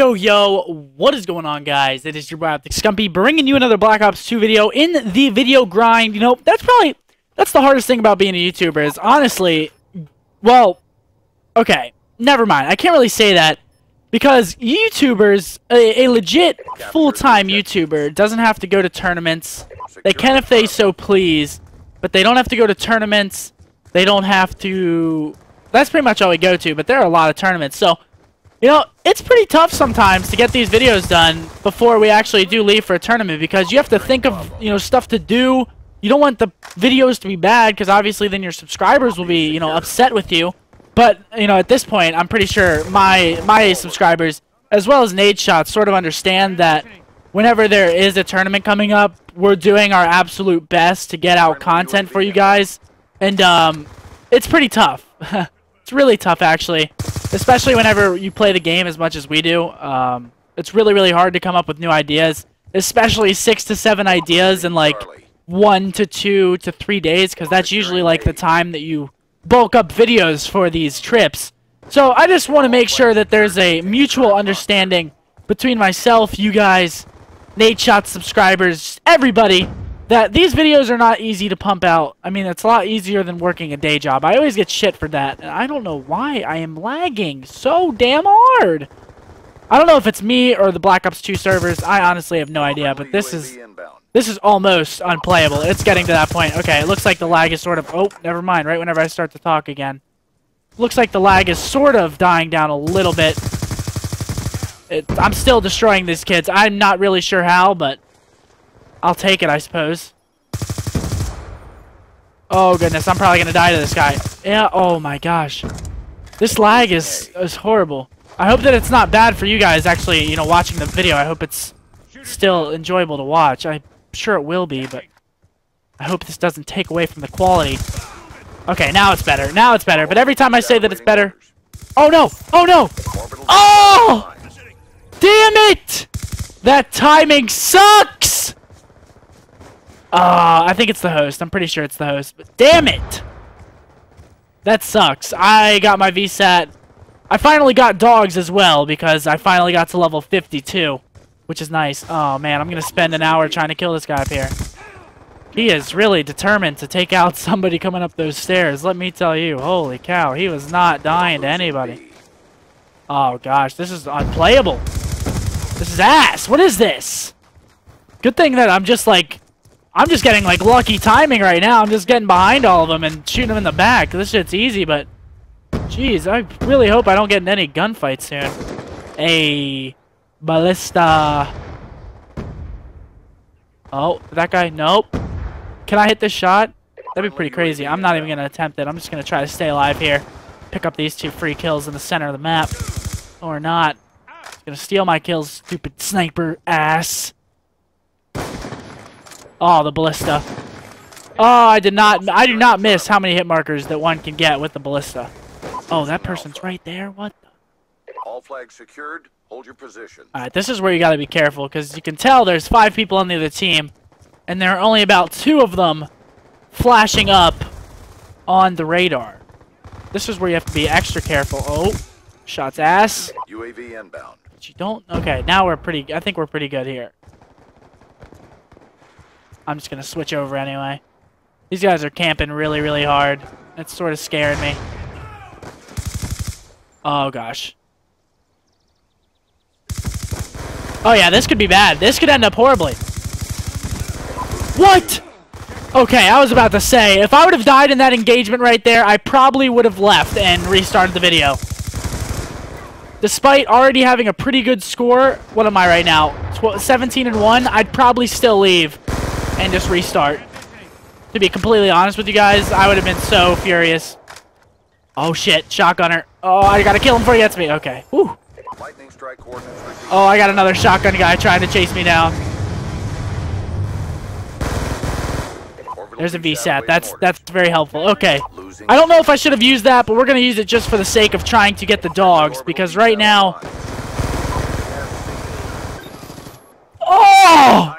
Yo, yo, what is going on, guys? It is your boy, Optic Scumpy, bringing you another Black Ops 2 video in the video grind. You know, that's probably, that's the hardest thing about being a YouTuber is, honestly, well, okay, never mind. I can't really say that because YouTubers, a, a legit full-time YouTuber doesn't have to go to tournaments. They can if they so please, but they don't have to go to tournaments. They don't have to, that's pretty much all we go to, but there are a lot of tournaments, so... You know, it's pretty tough sometimes to get these videos done before we actually do leave for a tournament because you have to think of, you know, stuff to do. You don't want the videos to be bad because obviously then your subscribers will be, you know, upset with you. But, you know, at this point, I'm pretty sure my my subscribers, as well as Nadeshot, sort of understand that whenever there is a tournament coming up, we're doing our absolute best to get out content for you guys. And, um, it's pretty tough. it's really tough, actually especially whenever you play the game as much as we do. Um, it's really, really hard to come up with new ideas, especially six to seven ideas in like one to two to three days, because that's usually like the time that you bulk up videos for these trips. So I just want to make sure that there's a mutual understanding between myself, you guys, Nadeshot subscribers, everybody, that these videos are not easy to pump out. I mean, it's a lot easier than working a day job. I always get shit for that, and I don't know why I am lagging so damn hard. I don't know if it's me or the Black Ops 2 servers. I honestly have no idea, but this is this is almost unplayable. It's getting to that point. Okay, it looks like the lag is sort of... Oh, never mind. Right whenever I start to talk again. Looks like the lag is sort of dying down a little bit. It, I'm still destroying these kids. I'm not really sure how, but I'll take it, I suppose. Oh, goodness. I'm probably going to die to this guy. Yeah, oh my gosh. This lag is, is horrible. I hope that it's not bad for you guys actually, you know, watching the video. I hope it's still enjoyable to watch. I'm sure it will be, but I hope this doesn't take away from the quality. Okay, now it's better. Now it's better. But every time I say that it's better... Oh, no! Oh, no! Oh! Damn it! That timing sucks! Uh, I think it's the host. I'm pretty sure it's the host. But damn it! That sucks. I got my VSAT. I finally got dogs as well because I finally got to level 52, which is nice. Oh man, I'm gonna spend an hour trying to kill this guy up here. He is really determined to take out somebody coming up those stairs. Let me tell you, holy cow, he was not dying to anybody. Oh gosh, this is unplayable. This is ass. What is this? Good thing that I'm just like I'm just getting, like, lucky timing right now. I'm just getting behind all of them and shooting them in the back. This shit's easy, but... Jeez, I really hope I don't get in any gunfights soon. A ballista. Oh, that guy? Nope. Can I hit this shot? That'd be pretty crazy. I'm not even going to attempt it. I'm just going to try to stay alive here. Pick up these two free kills in the center of the map. Or not. Gonna steal my kills, stupid sniper ass. Oh, the ballista. Oh, I did not. I do not miss how many hit markers that one can get with the ballista. Oh, that person's right there. What? All flags secured. Hold your position. All right, this is where you got to be careful because you can tell there's five people on the other team, and there are only about two of them flashing up on the radar. This is where you have to be extra careful. Oh, shots ass. UAV inbound. But you don't. Okay, now we're pretty. I think we're pretty good here. I'm just going to switch over anyway. These guys are camping really, really hard. It's sort of scaring me. Oh, gosh. Oh, yeah, this could be bad. This could end up horribly. What? Okay, I was about to say, if I would have died in that engagement right there, I probably would have left and restarted the video. Despite already having a pretty good score, what am I right now? 17 and 1, I'd probably still leave and just restart. To be completely honest with you guys, I would have been so furious. Oh shit, shotgunner. Oh, I gotta kill him before he gets me. Okay. Whew. Oh, I got another shotgun guy trying to chase me down. There's a VSAT. That's that's very helpful. Okay. I don't know if I should have used that, but we're going to use it just for the sake of trying to get the dogs, because right now... Oh!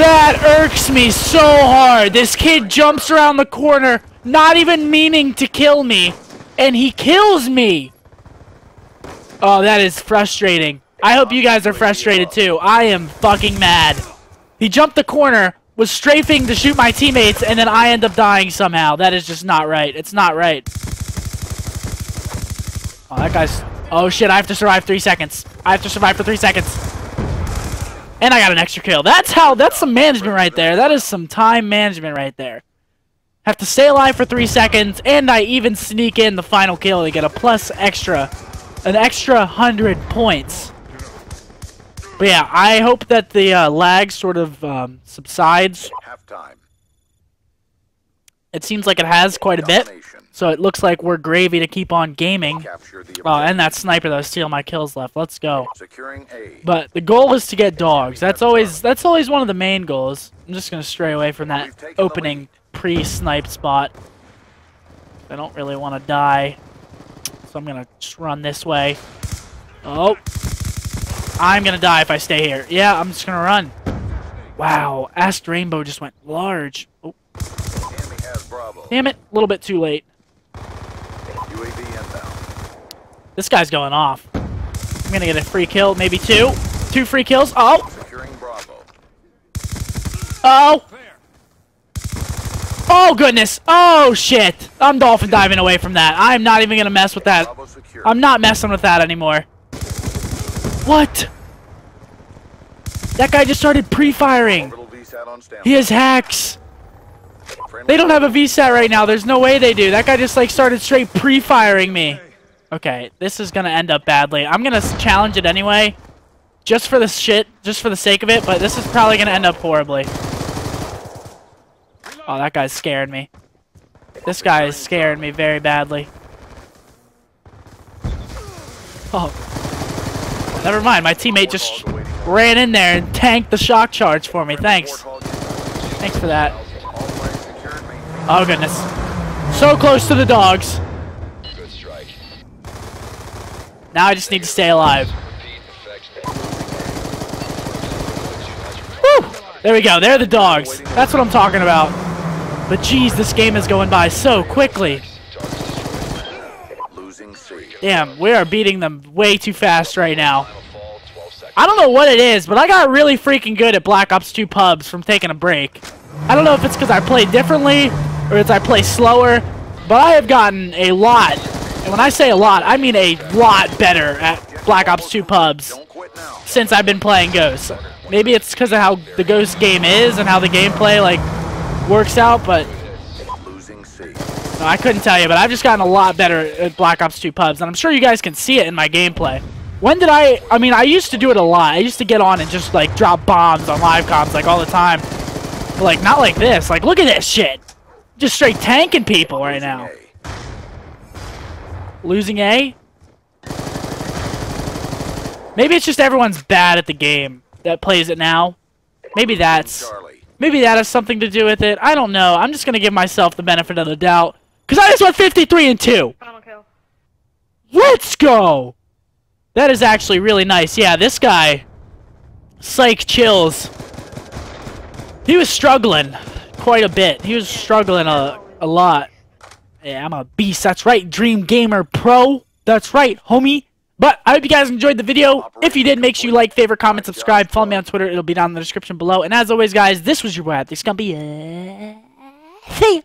That irks me so hard. This kid jumps around the corner, not even meaning to kill me, and he kills me. Oh, that is frustrating. I hope you guys are frustrated too. I am fucking mad. He jumped the corner, was strafing to shoot my teammates, and then I end up dying somehow. That is just not right. It's not right. Oh, that guy's... Oh, shit. I have to survive three seconds. I have to survive for three seconds. And I got an extra kill. That's how... That's some management right there. That is some time management right there. Have to stay alive for three seconds, and I even sneak in the final kill to get a plus extra. An extra hundred points. But yeah, I hope that the uh, lag sort of um, subsides. Halftime. It seems like it has quite a bit. So it looks like we're gravy to keep on gaming. Oh, and that sniper that was stealing my kills left. Let's go. But the goal is to get dogs. That's always that's always one of the main goals. I'm just gonna stray away from that We've taken the opening pre-snipe spot. I don't really want to die, so I'm gonna just run this way. Oh, I'm gonna die if I stay here. Yeah, I'm just gonna run. Wow, Ast Rainbow just went large. Bravo. damn it, a little bit too late. This guy's going off. I'm gonna get a free kill, maybe two. Two free kills. Oh, Securing Bravo. Oh! Oh goodness! Oh shit! I'm dolphin diving away from that. I'm not even gonna mess with that. I'm not messing with that anymore. What? That guy just started pre-firing. Orbital VSAT on standby. He has hacks. They don't have a VSAT right now. There's no way they do. That guy just like started straight pre-firing me. Okay, this is gonna end up badly. I'm gonna challenge it anyway, just for the shit, just for the sake of it. But this is probably gonna end up horribly. Oh, that guy scared me. This guy is scaring me very badly. Oh, never mind. My teammate just ran in there and tanked the shock charge for me. Thanks. Thanks for that. All flags secured. Maintain Oh goodness. So close to the dogs. Good strike. Now I just need to stay alive. Woo! There we go. There are the dogs. That's what I'm talking about. But geez, this game is going by so quickly. Damn, we are beating them way too fast right now. Final fall, 12 seconds. I don't know what it is, but I got really freaking good at Black Ops 2 pubs from taking a break. I don't know if it's because I play differently or it's I play slower, but I have gotten a lot. And when I say a lot, I mean a lot better at Black Ops 2 pubs. Since I've been playing Ghost. Maybe it's because of how the Ghost game is and how the gameplay like works out, but no, I couldn't tell you. But I've just gotten a lot better at Black Ops 2 pubs, and I'm sure you guys can see it in my gameplay. When did I? I mean, I used to do it a lot. I used to get on and just like drop bombs on live comms like all the time. But like not like this. Like look at this shit. Just straight tanking people right now. A. Losing A? Maybe it's just everyone's bad at the game that plays it now. Maybe that's maybe that has something to do with it. I don't know. I'm just gonna give myself the benefit of the doubt because I just went 53 and two. Kill. Let's go. That is actually really nice. Yeah, this guy, Psych Chills. He was struggling quite a bit. He was struggling a a lot. Yeah, I'm a beast. That's right, Dream Gamer Pro. That's right, homie. But I hope you guys enjoyed the video. If you did, make sure you like, favorite, comment, subscribe, follow me on Twitter. It'll be down in the description below. And as always, guys, this was your boy, the Scumpy. Uh, see ya.